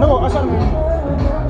No, I'm sorry.